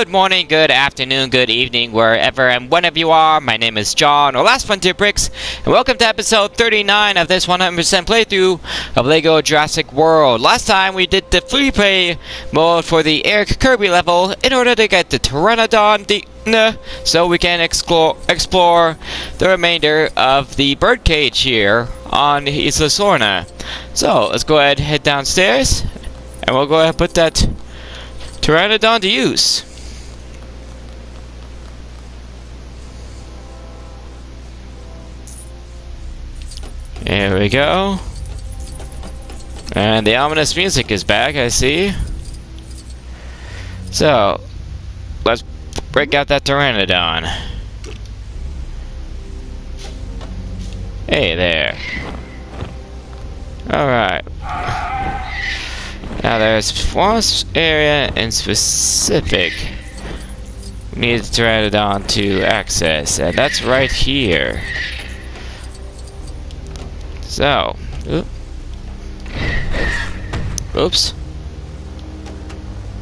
Good morning, good afternoon, good evening, wherever and whenever you are. My name is John, or Last Frontier Bricks, and welcome to episode 39 of this 100% playthrough of LEGO Jurassic World. Last time we did the free play mode for the Eric Kirby level in order to get the Pteranodon the so we can explore explore the remainder of the birdcage here on Isla Sorna. So let's go ahead and head downstairs and we'll go ahead and put that Pteranodon to use. There we go. And the ominous music is back, I see. So, let's break out that Pteranodon. Hey there. Alright. Now there's one area in specific we need the Pteranodon to access, and that's right here. So, oop. oops.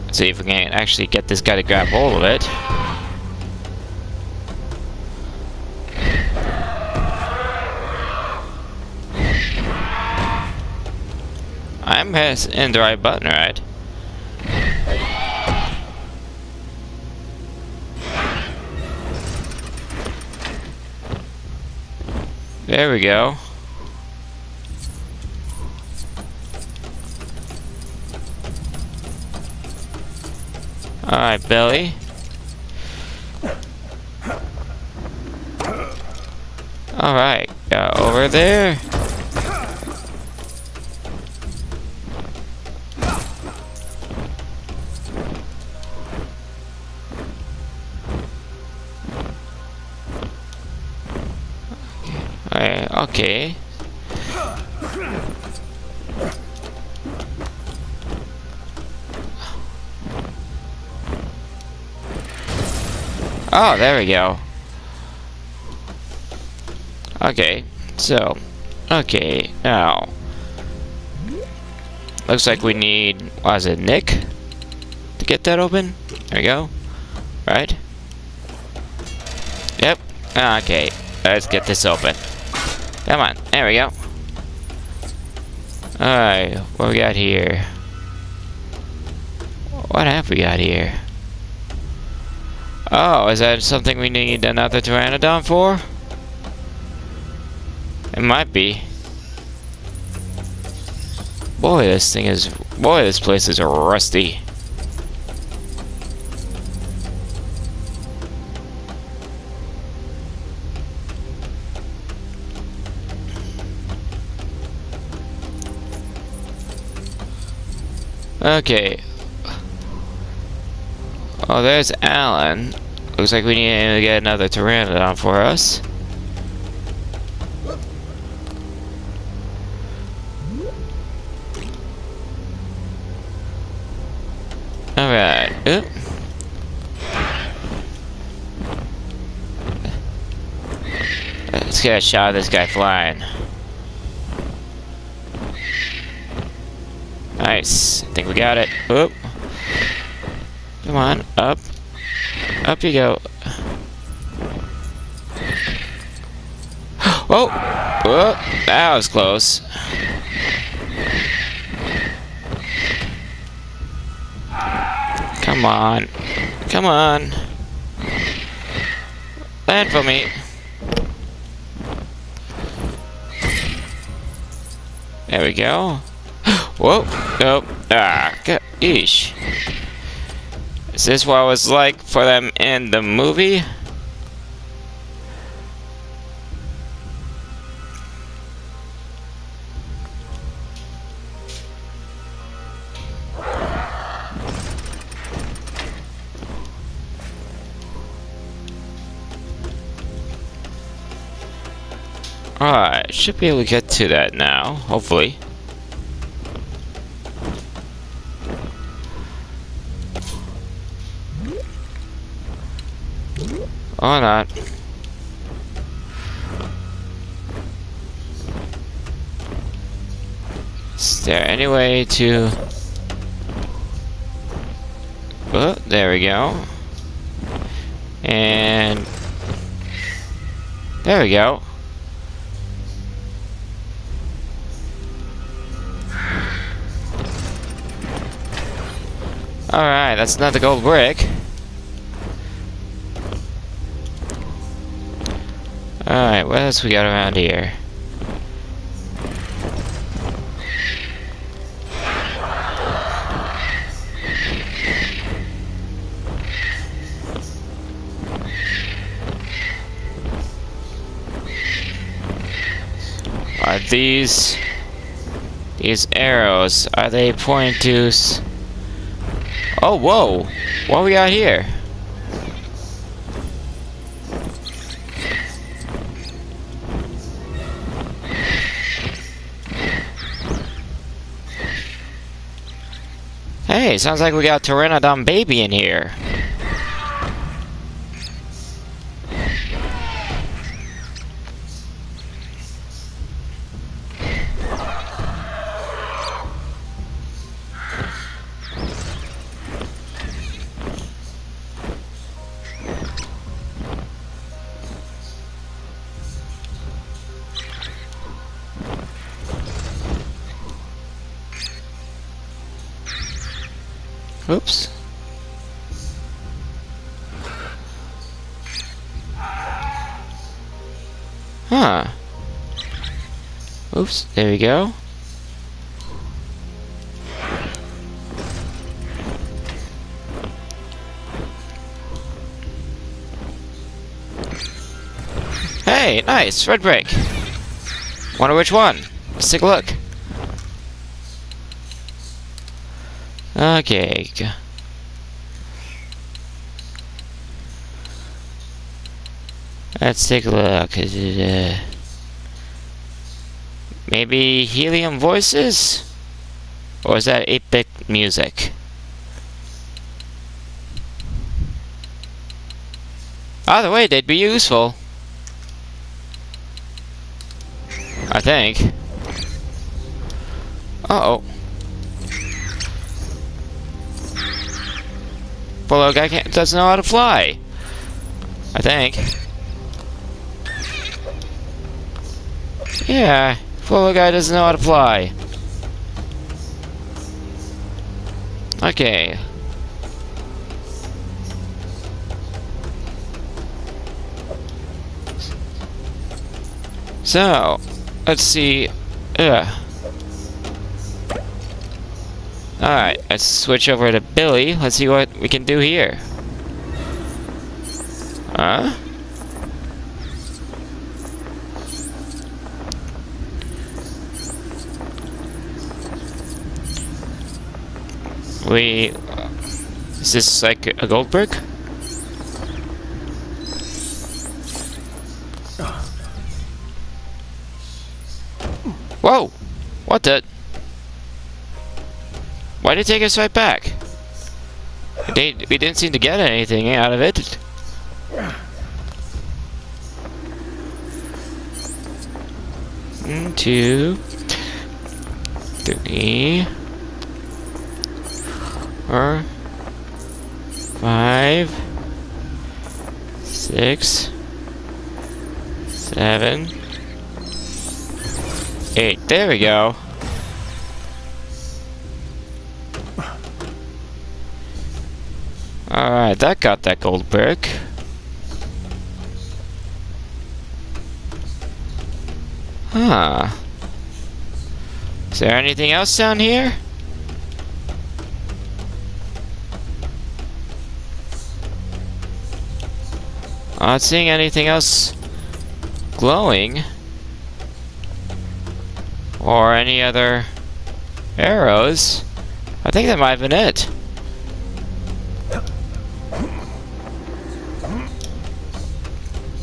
Let's see if we can actually get this guy to grab hold of it. I'm in the right button, right? There we go. Alright, Billy. Alright, got over there. okay. Oh, there we go. Okay, so, okay, now. Looks like we need, what is it, Nick? To get that open? There we go. Right? Yep. Okay, let's get this open. Come on, there we go. Alright, what we got here? What have we got here? Oh, is that something we need another Pteranodon for? It might be. Boy, this thing is... Boy, this place is rusty. Okay, Oh, there's Alan. Looks like we need to get another Pteranodon for us. Alright. Let's get a shot of this guy flying. Nice. I think we got it. Oop. Come on, up. Up you go. Oh! Oh, that was close. Come on. Come on. Land for me. There we go. Whoa. Nope. Ah, eesh. Is this what it was like for them in the movie? Alright, should be able to get to that now, hopefully. Or not. Is there any way to... Oh, there we go. And there we go. Alright, that's another gold brick. Alright, what else we got around here? Are these... These arrows, are they pointing to... Oh, whoa! What we got here? Sounds like we got Pteranodon baby in here. Oops. Huh. Oops, there we go. Hey, nice, red brick. Wonder which one. Let's take a look. Okay. Let's take a look. Uh, maybe helium voices? Or is that 8-bit music? Either way, they'd be useful. I think. Uh oh Polo guy doesn't know how to fly. I think. Yeah, Polo guy doesn't know how to fly. Okay. So, let's see. Ugh. Alright, let's switch over to Billy. Let's see what we can do here. Huh? We... Is this like a gold brick? Whoa! What the? Why did it take us right back? We didn't seem to get anything out of it. Two, three, four, five, six, seven, eight. There we go. Alright, that got that gold brick. Huh. Is there anything else down here? I'm not seeing anything else glowing. Or any other arrows. I think that might have been it.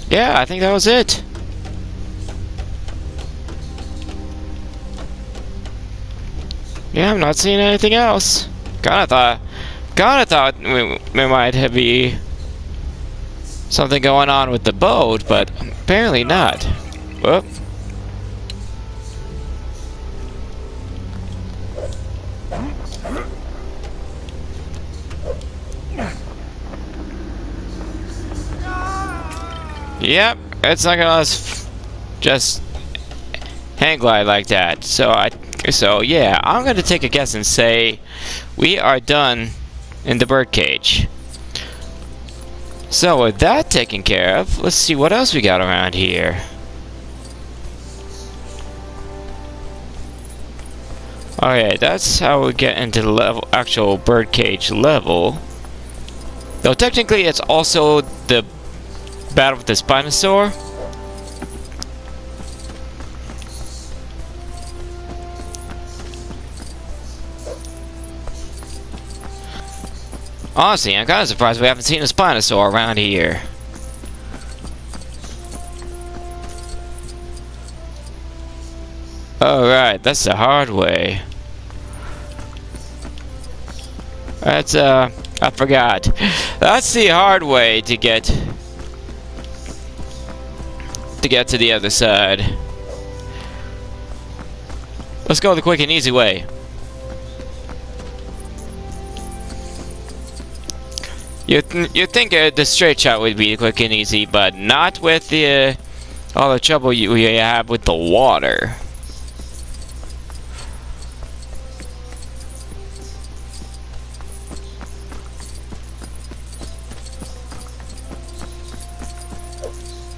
Yeah, I think that was it. Yeah, I'm not seeing anything else. Kinda thought, kinda thought we, we might be something going on with the boat, but apparently not. Whoop. Yep, it's not gonna just hang glide like that. So I, so yeah, I'm gonna take a guess and say we are done in the birdcage. So with that taken care of, let's see what else we got around here. Okay, that's how we get into the level, actual birdcage level. Though technically it's also the battle with the Spinosaur. Honestly, I'm kind of surprised we haven't seen a Spinosaur around here. Alright, that's the hard way. That's, uh, I forgot. That's the hard way to get... to get to the other side. Let's go the quick and easy way. You th you think uh, the straight shot would be quick and easy, but not with the uh, all the trouble you, you have with the water.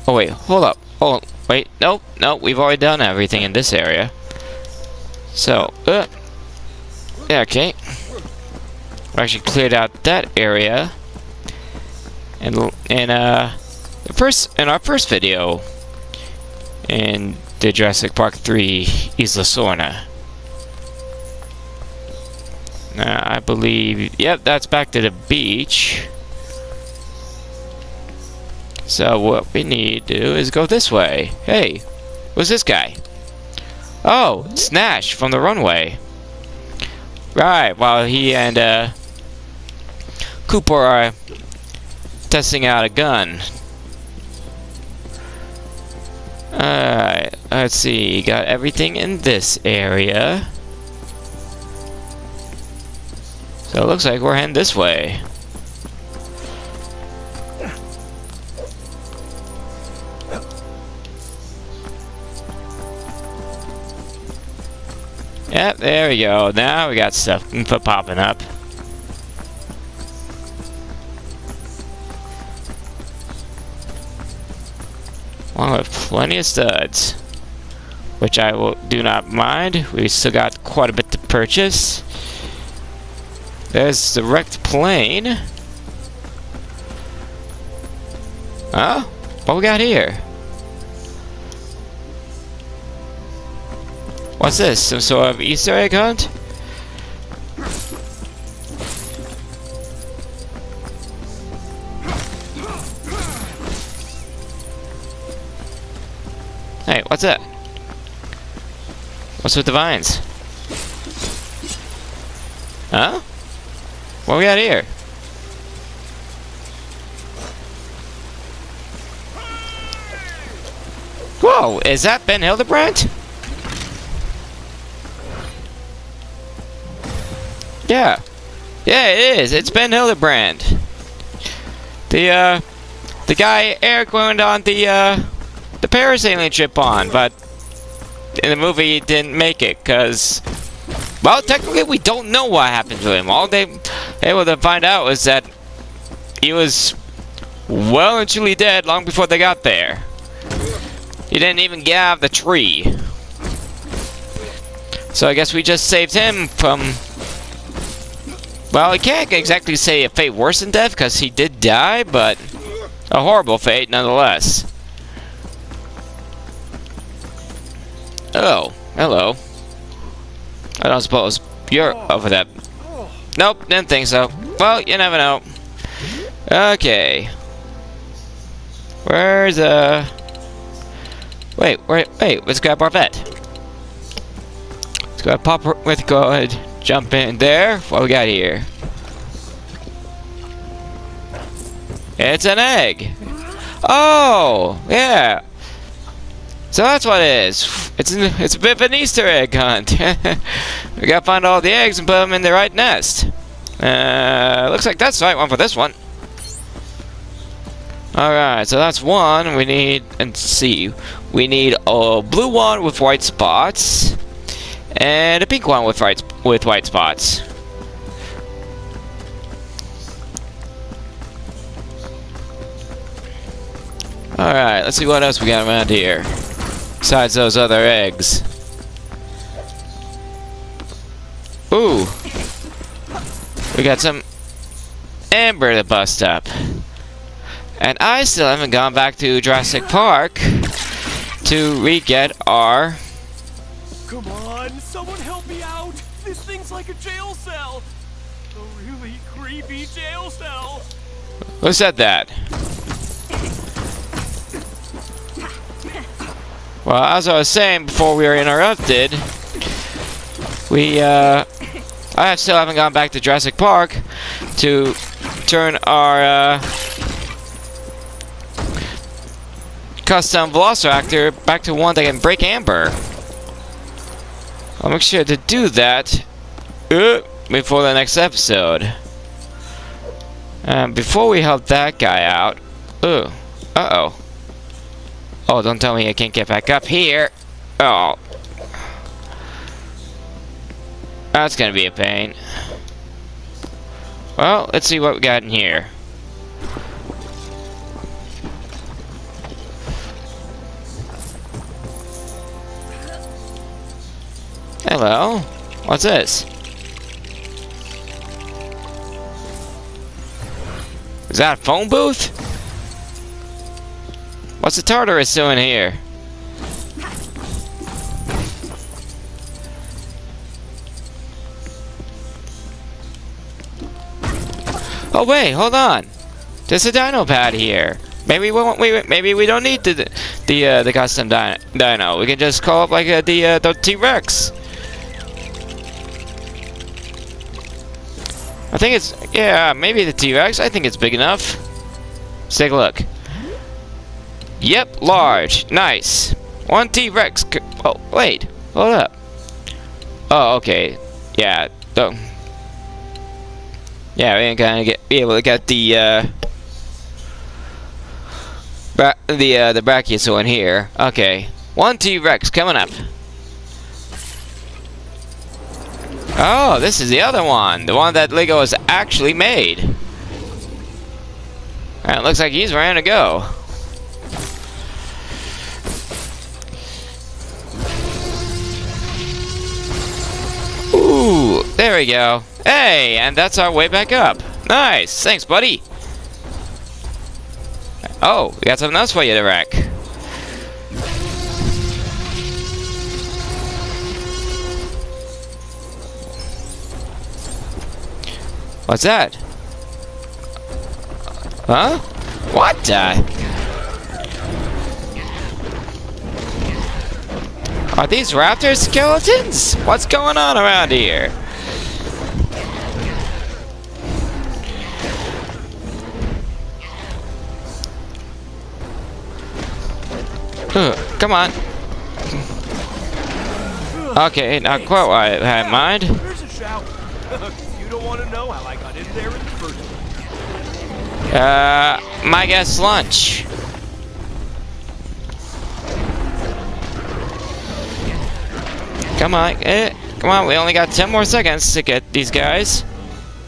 Oh wait, hold up. Oh wait, nope, nope. We've already done everything in this area. So, uh, yeah, okay. We actually cleared out that area. And in uh, the first in our first video in the Jurassic Park 3 Isla Sorna. Uh, I believe, yep, that's back to the beach. So what we need to do is go this way. Hey, who's this guy? Oh, it's Nash from the runway. Right, while he and uh, Cooper are testing out a gun. Alright, let's see. Got everything in this area. So it looks like we're heading this way. Yep, there we go. Now we got stuff for popping up. Along with plenty of studs. Which I will do not mind. We still got quite a bit to purchase. There's the wrecked plane. Huh? What we got here? What's this? Some sort of Easter egg hunt? Hey, what's that? What's with the vines? Huh? What we got here? Whoa, is that Ben Hildebrand? Yeah. Yeah, it is. It's Ben Hildebrand. The, uh, the guy Eric went on the, uh, the parasailing trip on, but in the movie he didn't make it, because, well, technically we don't know what happened to him. All they able to find out was that he was well and truly dead long before they got there. He didn't even get out of the tree. So I guess we just saved him from well, I can't exactly say a fate worse than death, because he did die, but a horrible fate nonetheless. Oh, hello. I don't suppose you're over that. Nope, didn't think so. Well, you never know. Okay. Where's, uh... Wait, wait, wait, let's grab our vet. Let's go pop with go ahead. Jump in there. What we got here? It's an egg. Oh, yeah. So that's what it is. It's an, it's a bit of an Easter egg hunt. we gotta find all the eggs and put them in the right nest. Uh, looks like that's the right one for this one. Alright, so that's one. We need, and see, we need a blue one with white spots, and a pink one with white, with white spots. Alright, let's see what else we got around here. Besides those other eggs. Ooh. We got some amber to bust up. And I still haven't gone back to Jurassic Park to re-get our... Come on, someone help me out! This thing's like a jail cell! A really creepy jail cell! Who said that? Well, as I was saying before we were interrupted, we, uh, I still haven't gone back to Jurassic Park to turn our, uh, custom Velociraptor back to one that can break amber. I'll make sure to do that uh, before the next episode. And before we help that guy out, uh, uh-oh. Oh, don't tell me I can't get back up here. Oh. That's gonna be a pain. Well, let's see what we got in here. Hello? What's this? Is that a phone booth? What's the TARDIS doing here? Oh wait, hold on. There's a dino pad here. Maybe we won't. We maybe we don't need the the uh, the custom dino. We can just call up like uh, the uh, the T-Rex. I think it's yeah maybe the T-Rex. I think it's big enough. Let's take a look. Yep, large. Nice. One T-Rex. Oh, wait. Hold up. Oh, okay. Yeah. Don't. Yeah, we ain't gonna get be able to get the uh, the uh, the Brachiosaur in here. Okay. One T-Rex coming up. Oh, this is the other one. The one that Lego has actually made. Alright, looks like he's ready to go. Ooh, there we go. Hey, and that's our way back up. Nice. Thanks, buddy. Oh, we got something else for you to wreck. What's that? Huh? What the? Are these raptor skeletons? What's going on around here? come on. Okay, not quite what I had in mind. You don't want to know how I got in there in the first place. Uh, my guess lunch. Come on, eh, come on, we only got 10 more seconds to get these guys.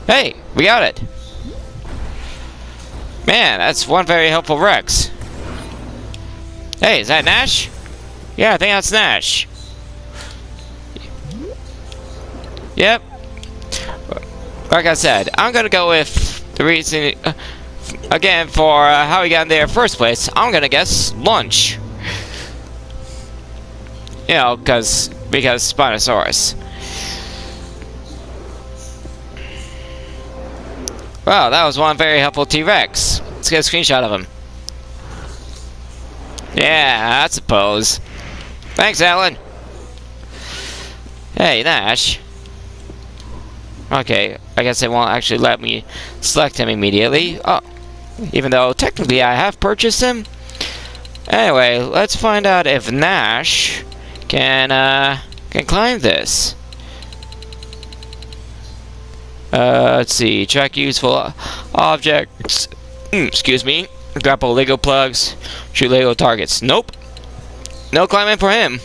Hey, we got it. Man, that's one very helpful Rex. Hey, is that Nash? Yeah, I think that's Nash. Yep. Like I said, I'm gonna go with the reason, uh, again, for uh, how we got in there first place, I'm gonna guess lunch. You know, because because Spinosaurus. Wow, that was one very helpful T-Rex. Let's get a screenshot of him. Yeah, I suppose. Thanks, Alan. Hey, Nash. Okay, I guess it won't actually let me select him immediately. Oh, even though technically I have purchased him. Anyway, let's find out if Nash can uh, can climb this. Uh, let's see. Track useful objects. Mm, excuse me. grapple Lego plugs, shoot Lego targets. Nope. No climbing for him.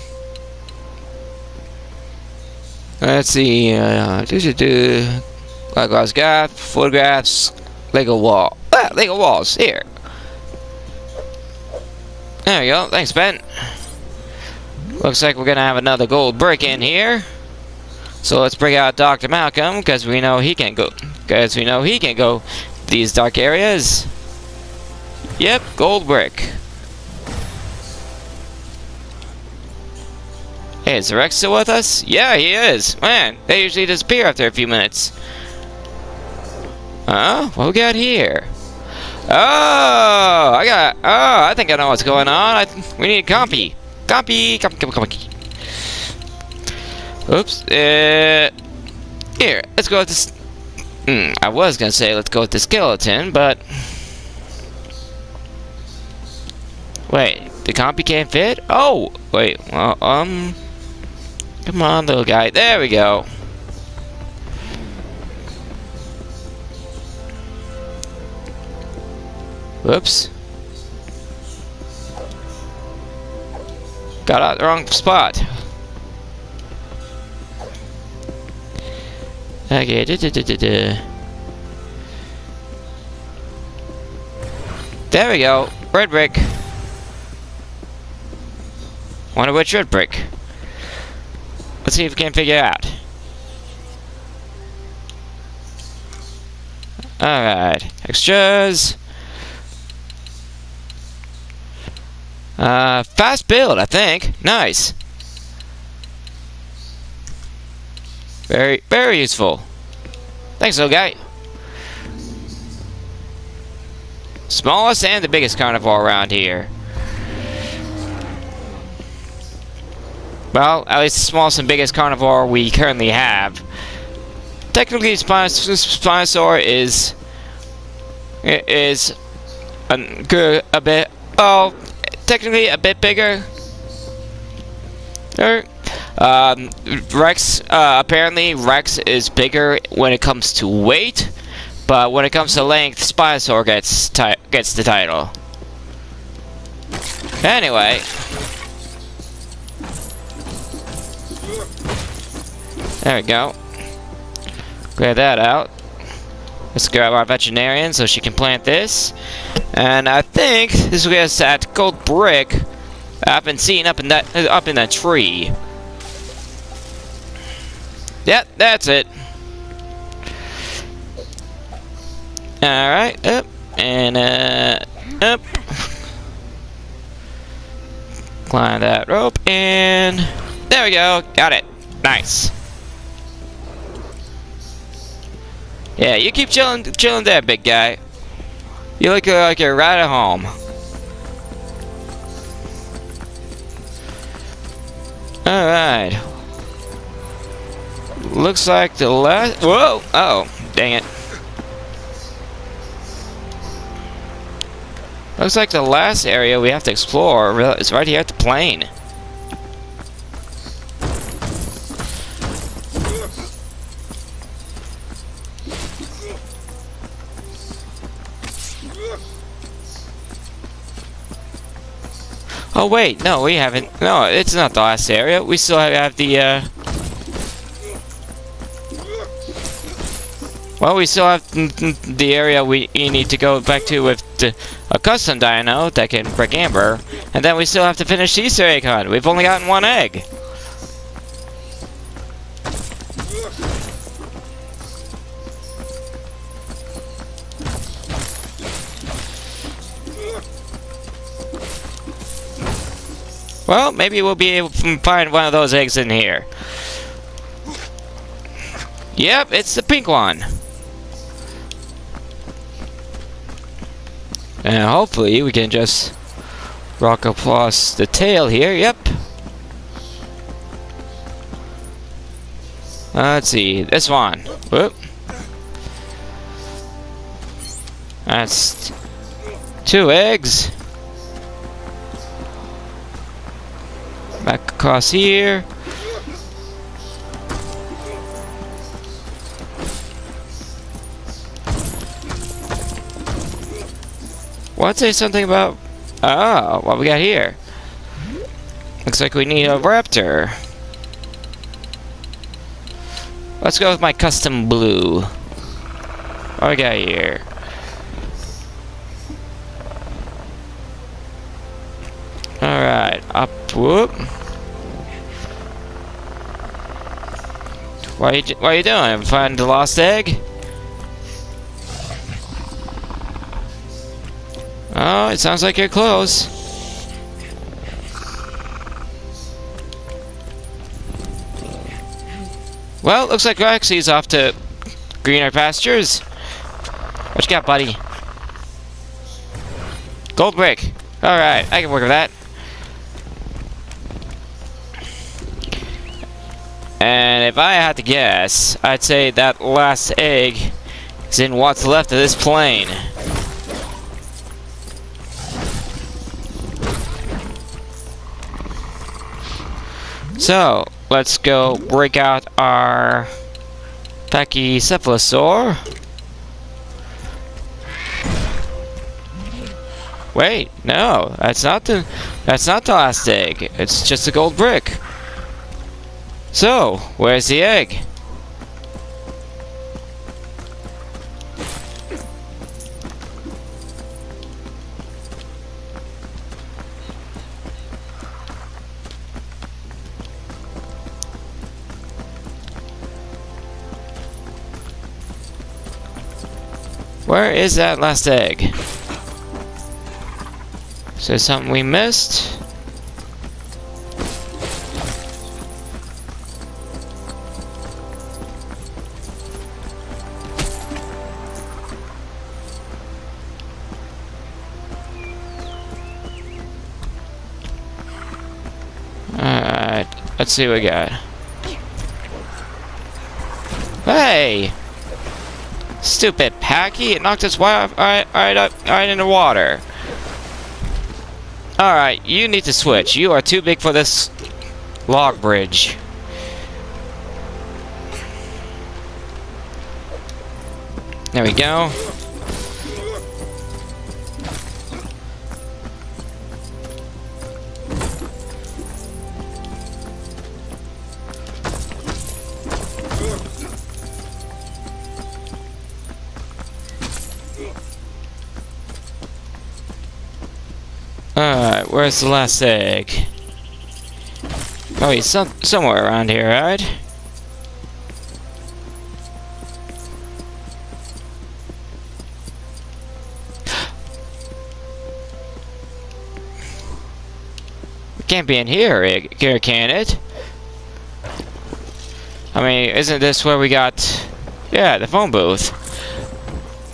Let's see. Uh, do. Glass gap, photographs, Lego wall. Ah, Lego walls. Here. There we go. Thanks, Ben. Looks like we're gonna have another gold brick in here. So let's bring out Dr. Malcolm, because we know he can go. Because we know he can go these dark areas. Yep, gold brick. Hey, is Rex still with us? Yeah, he is. Man, they usually disappear after a few minutes. Huh? What we got here? Oh, I got. Oh, I think I know what's going on. I, we need a compy. Compy, compy, compy, compy. Oops. Uh, here, let's go with this. Mm, I was gonna say let's go with the skeleton, but wait, the compy can't fit. Oh, wait. Well, um, come on, little guy. There we go. Whoops. Got out the wrong spot. Okay. There we go. Red brick. Wonder which red brick. Let's see if we can figure it out. Alright. Extras. Uh, fast build, I think. Nice. Very, very useful. Thanks, little guy. Smallest and the biggest carnivore around here. Well, at least the smallest and biggest carnivore we currently have. Technically, Spinosaur is is a, a bit. Oh, technically a bit bigger. Er, um, Rex, uh, apparently Rex is bigger when it comes to weight, but when it comes to length, Spinosaur gets gets the title. Anyway. There we go. Clear that out. Let's grab our veterinarian so she can plant this. And I think this is that gold brick I've been seeing up in that up in that tree. Yep, that's it. Alright, up and uh up. Climb that rope and there we go. Got it. Nice. Yeah, you keep chilling, chilling there, big guy. You look like you're right at home. Alright. Looks like the last... Whoa! oh, dang it. Looks like the last area we have to explore is right here at the plane. Oh wait, no, we haven't. No, it's not the last area. We still have the. Uh... Well, we still have the area we need to go back to with a custom dino that can break amber, and then we still have to finish Easter egg hunt. We've only gotten one egg. Well, maybe we'll be able to find one of those eggs in here. Yep, it's the pink one. And hopefully we can just rock across the tail here. Yep. Uh, let's see, this one. Whoop. That's two eggs. Across here. What's say something about... Oh, what we got here? Looks like we need a raptor. Let's go with my custom blue. What we got here? Alright, up, whoop. What are you, what are you doing? Find the lost egg? Oh, it sounds like you're close. Well, looks like Roxy's off to greener pastures. What you got, buddy? Gold brick. Alright, I can work with that. And if I had to guess, I'd say that last egg is in what's left of this plane. So, let's go break out our Pachycephalosaur. Wait, no, that's not the that's not the last egg. It's just a gold brick. So, where's the egg? Where is that last egg? Is there something we missed? See what we got. Hey! Stupid Packy, it knocked us right, right, right up, right in the water. Alright, you need to switch. You are too big for this log bridge. There we go. Alright, where's the last egg? Oh, he's some somewhere around here, right? Can't be in here, here, can it? I mean, isn't this where we got... Yeah, the phone booth.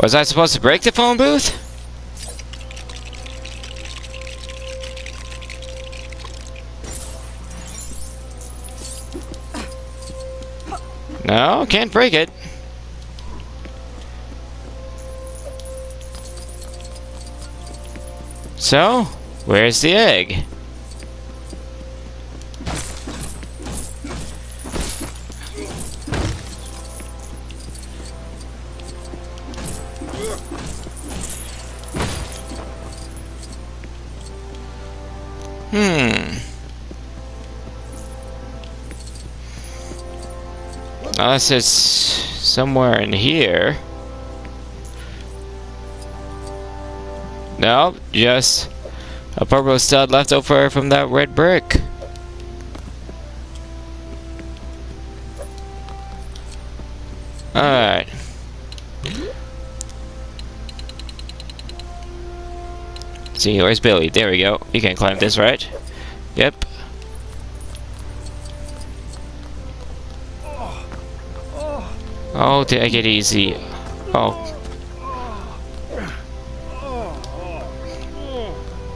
Was I supposed to break the phone booth? No, can't break it. So, where's the egg? Hmm. Unless it's somewhere in here. Nope, just a purple stud left over from that red brick. Alright. See, where's Billy? There we go. You can climb this, right? Yep. Oh, take it easy. Oh.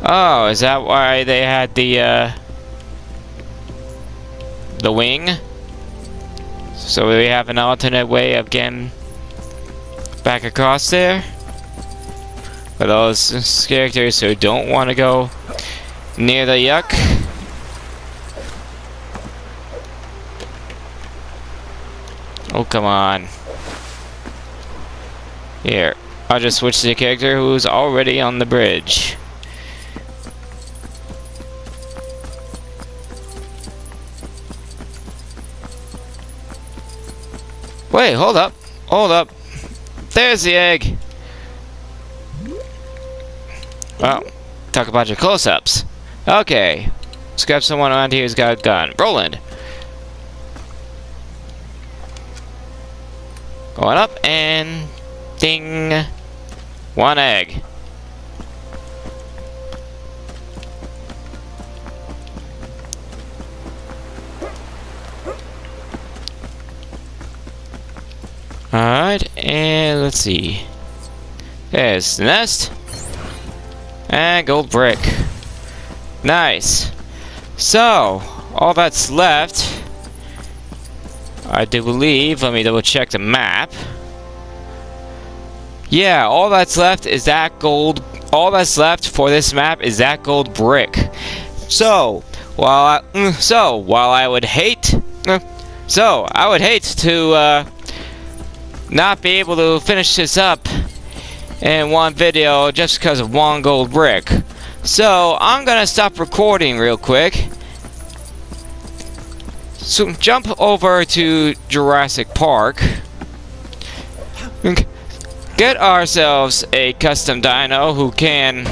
Oh, is that why they had the, uh... The wing? So we have an alternate way of getting back across there? For those characters who don't want to go near the yuck. Oh, come on. Here. I'll just switch to the character who's already on the bridge. Wait, hold up. Hold up. There's the egg. Well, talk about your close-ups. Okay. Let's grab someone around here who's got a gun. Roland. Going up and ding. One egg. Alright, and let's see. There's the nest. And gold brick. Nice. So, all that's left, I do believe, let me double check the map. Yeah, all that's left is that gold, all that's left for this map is that gold brick. So, while I, mm, so, while I would hate, uh, so, I would hate to, uh, not be able to finish this up in one video just because of one gold brick. So, I'm gonna stop recording real quick. So, jump over to Jurassic Park. Get ourselves a custom dino who can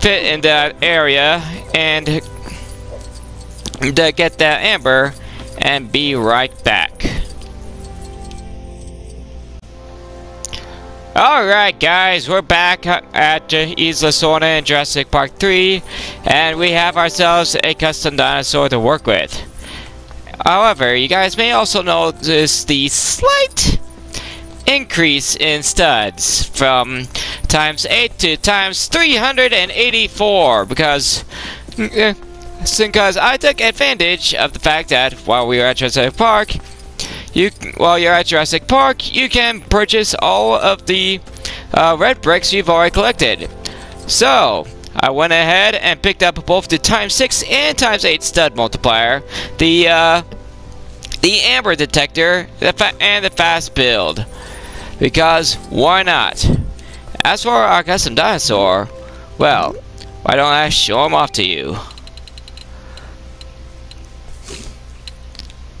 fit in that area and get that amber and be right back. Alright guys, we're back at Isla Sorna in Jurassic Park 3 and we have ourselves a custom dinosaur to work with. However, you guys may also notice the slight increase in studs from times 8 to times 384 because mm, eh, because I took advantage of the fact that while we were at Jurassic Park you while you're at Jurassic Park, you can purchase all of the uh, red bricks you've already collected. So, I went ahead and picked up both the times 6 and times 8 stud multiplier, the uh, the amber detector, the and the fast build. Because, why not? As for our custom dinosaur, well, why don't I show him off to you?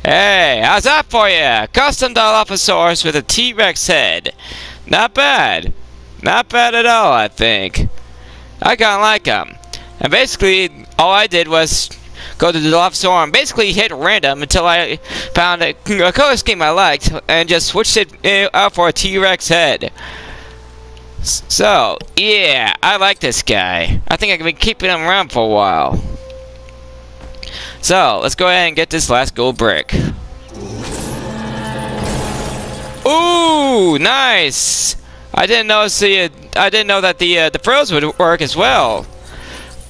Hey, how's that for you? Custom Dilophosaurus with a T-Rex head. Not bad. Not bad at all, I think. I kinda like them. And basically, all I did was go to the Dilophosaur and basically hit random until I found a, a color scheme I liked and just switched it uh, out for a T-Rex head. So, yeah, I like this guy. I think I can be keeping him around for a while. So, let's go ahead and get this last gold brick. Ooh, nice! I didn't know the I didn't know that the uh, the frills would work as well.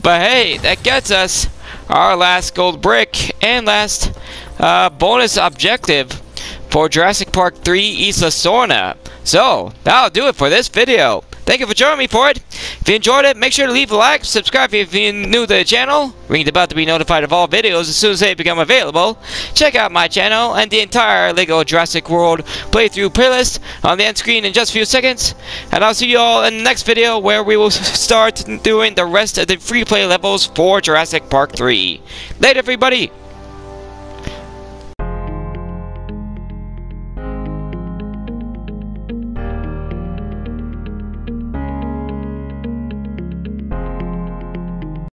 But hey, that gets us our last gold brick and last uh, bonus objective for Jurassic Park 3 Isla Sorna. So, that'll do it for this video. Thank you for joining me for it. If you enjoyed it, make sure to leave a like, subscribe if you're new to the channel, ring the bell to be notified of all videos as soon as they become available. Check out my channel and the entire LEGO Jurassic World playthrough playlist on the end screen in just a few seconds. And I'll see you all in the next video where we will start doing the rest of the free play levels for Jurassic Park 3. Later everybody!